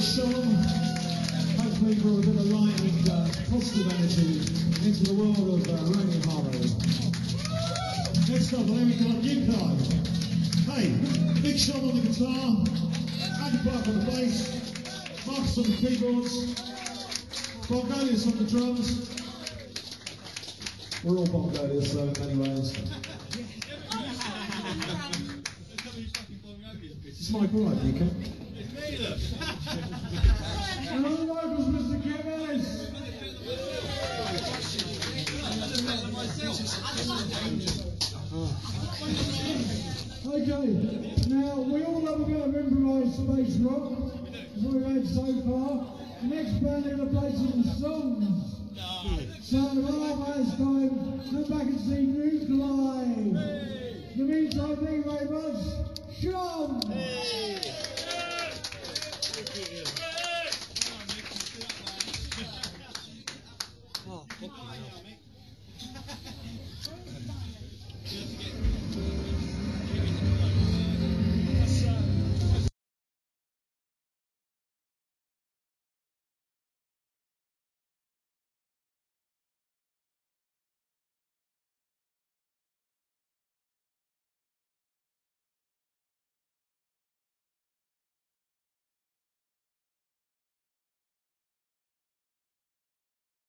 Sean. Hopefully for a bit of light and uh, positive energy into the world of uh, Ronnie Harlow. Next up, Larry Clark, you Clive. Hey, Big Sean on the guitar, Andy Clark on the bass, Marcus on the keyboards, Bongolius on the drums. We're all Bongolius, so in many ways. This mic alright, you can? Mr. Okay, now we all have a bit of improvised space rock. What we've had so far. Next band are going to play some songs. So, half hour's time, come back and see Nuke live. In the meantime, thank you very much. Shom! to give you.